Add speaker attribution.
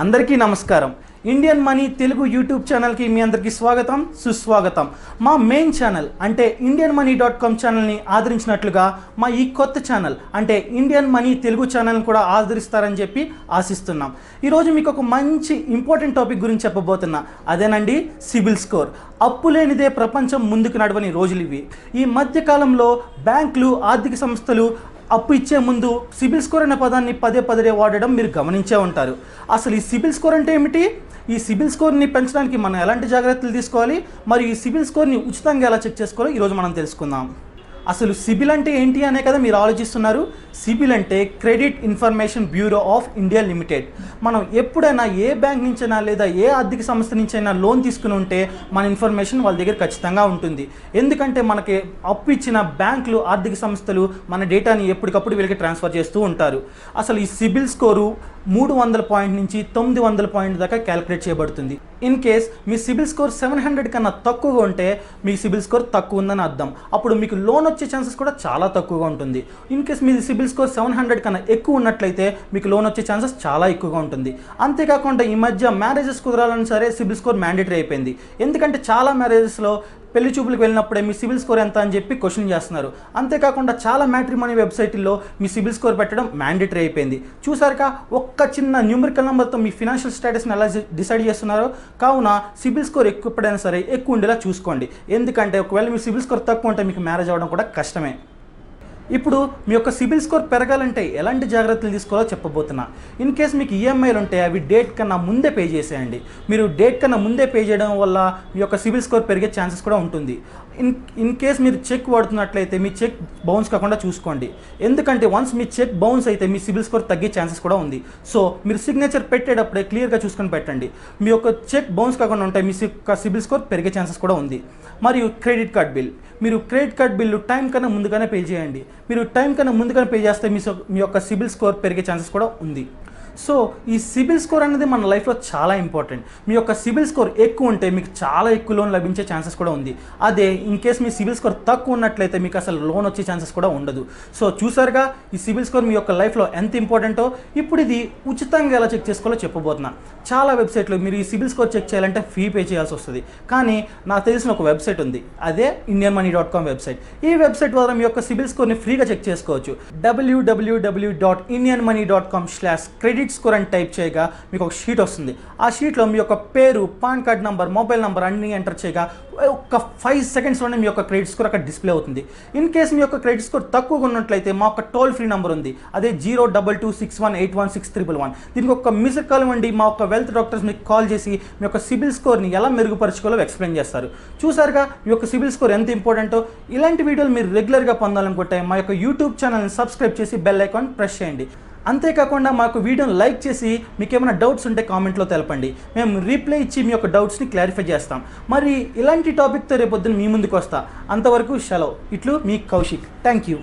Speaker 1: అందరికీ నమస్కారం. Indian money Telugu YouTube ఛానల్కి మీ అందరికీ స్వాగతం సుస్వాగతం. మా మెయిన్ ఛానల్ అంటే ఇండియన్ మనీ డాట్ కామ్ ఛానల్ని ఆదరించినట్లుగా మా ఈ కొత్త ఛానల్ అంటే ఇండియన్ మనీ తెలుగు ఛానల్ని కూడా ఆదరిస్తారని చెప్పి ఆశిస్తున్నాం. ఈరోజు మీకు ఒక మంచి ఇంపార్టెంట్ టాపిక్ గురించి చెప్పబోతున్నా. అదేనండి సిబిల్ స్కోర్. అప్పు లేనిదే ప్రపంచం ముందుకు నడవని రోజులు ఇవి. ఈ మధ్యకాలంలో బ్యాంకులు ఆర్థిక సంస్థలు అప్పు ఇచ్చే ముందు సిబిల్ స్కోర్ అనే పదాన్ని పదే పదే వాడడం మీరు గమనించే ఉంటారు. అసలు ఈ సిబిల్ స్కోర్ అంటే ఏమిటి? ఈ సిబిల్ స్కోర్ని పెంచడానికి మనం ఎలాంటి జాగ్రత్తలు తీసుకోవాలి? మరియు ఈ సిబిల్ స్కోర్ని ఉచితంగా ఎలా చెక్ చేసుకోవాలో ఈరోజు మనం తెలుసుకుందాం. అసలు సిబిల్ అంటే ఏంటి అనే కదా మీరు ఆలోచిస్తున్నారు. సిబిల్ అంటే credit information bureau of India limited. మనం ఎప్పుడైనా ఏ బ్యాంక్ నుంచైనా లేదా ఏ ఆర్థిక సంస్థ నుంచైనా లోన్ తీసుకుని ఉంటే మన ఇన్ఫర్మేషన్ వాళ్ళ దగ్గర ఖచ్చితంగా ఉంటుంది. ఎందుకంటే మనకి అప్పు ఇచ్చిన బ్యాంకులు ఆర్థిక సంస్థలు మన డేటాని ఎప్పటికప్పుడు వీళ్ళకి ట్రాన్స్ఫర్ చేస్తూ ఉంటారు. అసలు ఈ సిబిల్ స్కోరు మూడు వందల పాయింట్ నుంచి తొమ్మిది వందల పాయింట్ దాకా క్యాలిక్యులేట్ చేయబడుతుంది. ఇన్ కేస్ మీ సిబిల్ స్కోర్ సెవెన్ హండ్రెడ్ కన్నా తక్కువగా ఉంటే మీ సిబిల్ స్కోర్ తక్కువ ఉందని అర్థం. అప్పుడు మీకు లోన్ వచ్చే ఛాన్సెస్ కూడా చాలా తక్కువగా ఉంటుంది. ఇన్ కేస్ మీ సిబిల్ స్కోర్ సెవెన్ హండ్రెడ్ కన్నా ఎక్కువ ఉన్నట్లయితే మీకు లోన్ వచ్చే ఛాన్సెస్ చాలా ఎక్కువగా ఉంటుంది. అంతేకాకుండా ఈ మధ్య మ్యారేజెస్ కుదరాలని సరే సిబిల్ స్కోర్ మ్యాండేటరీ అయిపోయింది. ఎందుకంటే చాలా మ్యారేజెస్లో పెళ్ళి చూపులకు వెళ్ళినప్పుడే మీ సిబిల్ స్కోర్ ఎంత అని చెప్పి క్వశ్చన్ చేస్తున్నారు. అంతేకాకుండా చాలా మ్యాట్రిమోనీ వెబ్సైట్లో మీ సిబిల్ స్కోర్ పెట్టడం మ్యాండేటరీ అయిపోయింది. చూసారుగా ఒక్క చిన్న న్యూమరికల్ నెంబర్తో మీ ఫినాన్షియల్ స్టేటస్ని ఎలా డిసైడ్ చేస్తున్నారో కావున సిబిల్ స్కోర్ ఎక్కువ ఎప్పుడైనా సరే ఎక్కువ ఉండేలా చూసుకోండి. ఎందుకంటే ఒకవేళ మీ సిబిల్ స్కోర్ తక్కువ ఉంటే మీకు మ్యారేజ్ అవ్వడం కూడా కష్టమే. ఇప్పుడు మీ యొక్క సిబిల్ స్కోర్ పెరగాలంటే ఎలాంటి జాగ్రత్తలు తీసుకోవాలో చెప్పబోతున్నా. ఇన్ కేస్ మీకు ఈఎంఐలు ఉంటే అవి డేట్ కన్నా ముందే పే చేసేయండి. మీరు డేట్ కన్నా ముందే పే చేయడం వల్ల మీ యొక్క సిబిల్ స్కోర్ పెరిగే ఛాన్సెస్ కూడా ఉంటుంది. ఇన్ ఇన్ కేస్ మీరు చెక్ వాడుతున్నట్లయితే మీ చెక్ బౌన్స్ కాకుండా చూసుకోండి. ఎందుకంటే వన్స్ మీ చెక్ బౌన్స్ అయితే మీ సిబిల్ స్కోర్ తగ్గే ఛాన్సెస్ కూడా ఉంది. సో మీరు సిగ్నేచర్ పెట్టేటప్పుడే క్లియర్గా చూసుకొని పెట్టండి. మీ యొక్క చెక్ బౌన్స్ కాకుండా ఉంటే మీ సిబిల్ స్కోర్ పెరిగే ఛాన్సెస్ కూడా ఉంది. మరియు క్రెడిట్ కార్డ్ బిల్. మీరు క్రెడిట్ కార్డ్ బిల్లు టైం కన్నా ముందుగానే పే చేయండి. మీరు టైం కన్నా ముందుగానే పే చేస్తే మీ మీ యొక్క సిబిల్ స్కోర్ పెరిగే ఛాన్సెస్ కూడా ఉంది. సో ఈ సిబిల్ స్కోర్ అనేది మన లైఫ్లో చాలా ఇంపార్టెంట్. మీ యొక్క సిబిల్ స్కోర్ ఎక్కువ ఉంటే మీకు చాలా ఎక్కువ లోన్ లభించే ఛాన్సెస్ కూడా ఉంది. అదే ఇన్ కేస్ మీ సిబిల్ స్కోర్ తక్కువ ఉన్నట్లయితే మీకు అసలు లోన్ వచ్చే ఛాన్సెస్ కూడా ఉండదు. సో చూసారుగా ఈ సిబిల్ స్కోర్ మీ యొక్క లైఫ్లో ఎంత ఇంపార్టెంటో ఇప్పుడు ఇది ఉచితంగా ఎలా చెక్ చేసుకోవాలో చెప్పబోతున్నాను చాలా వెబ్సైట్లు మీరు ఈ సిబిల్ స్కోర్ చెక్ చేయాలంటే ఫీ పే చేయాల్సి వస్తుంది. కానీ నాకు తెలిసిన ఒక వెబ్సైట్ ఉంది. అదే Indian money dot com website. ఈ వెబ్సైట్ ద్వారా మీ యొక్క సిబిల్ స్కోర్ని ఫ్రీగా చెక్ చేసుకోవచ్చు. W W W dot Indian money dot com slash credit score అని టైప్ చేయగా మీకు ఒక షీట్ వస్తుంది. ఆ షీట్లో మీ యొక్క పేరు PAN card number mobile number అన్ని ఎంటర్ చేయగా ఒక ఫైవ్ సెకండ్స్లోనే మీ యొక్క క్రెడిట్ స్కోర్ అక్కడ డిస్ప్లే అవుతుంది. ఇన్ కేస్ మీ యొక్క క్రెడిట్ స్కోర్ తక్కువగా ఉన్నట్లయితే మా ఒక టోల్ ఫ్రీ నెంబర్ ఉంది. అదే zero double two six one eight one six triple one. దీనికి ఒక మిస్డ్ కాల్ ఇవ్వండి. మా యొక్క వెల్త్ డాక్టర్స్ మీకు కాల్ చేసి మీ యొక్క సిబిల్ స్కోర్ని ఎలా మెరుగుపరచుకోవాలో ఎక్స్ప్లెయిన్ చేస్తారు. చూసారుగా మీ యొక్క సిబిల్ స్కోర్ ఎంత ఇంపార్టెంటో? ఇలాంటి వీడియోలు మీరు రెగ్యులర్గా పొందాలనుకుంటే మా యొక్క యూట్యూబ్ ఛానల్ని సబ్స్క్రైబ్ చేసి బెల్ ఐకాన్ ప్రెస్ చేయండి. అంతేకాకుండా మాకు వీడియోని లైక్ చేసి మీకు ఏమైనా డౌట్స్ ఉంటే కామెంట్లో తెలపండి. మేము రీప్లై ఇచ్చి మీ యొక్క డౌట్స్ని క్లారిఫై చేస్తాం. మరి ఇలాంటి టాపిక్తో రేపొద్దున మీ ముందుకు వస్తా. అంతవరకు సెలవు. ఇట్లు మీ కౌశిక్. Thank you.